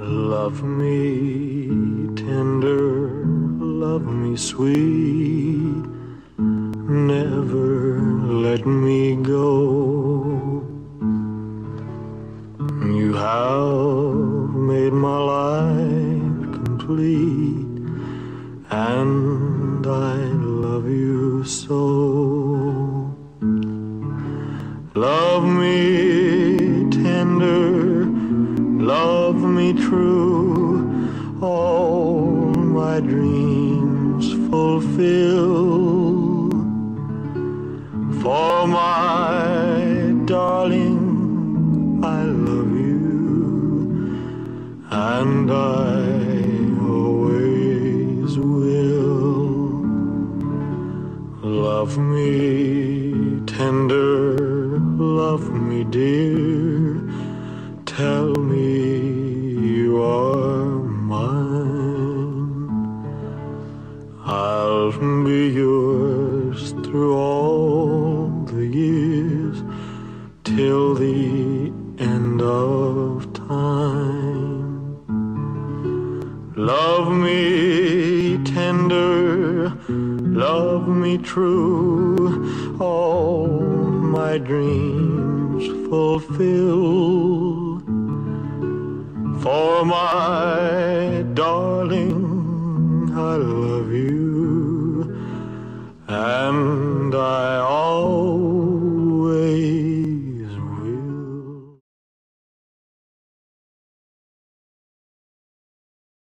Love me tender, love me sweet, never let me go. You have made my life complete, and I love you so. Love me true, all my dreams fulfill. For my darling, I love you, and I always will. Love me tender, love me dear. Tell me I'll be yours through all the years till the end of time. Love me tender, love me true, all my dreams fulfill. For my darling, I love and I always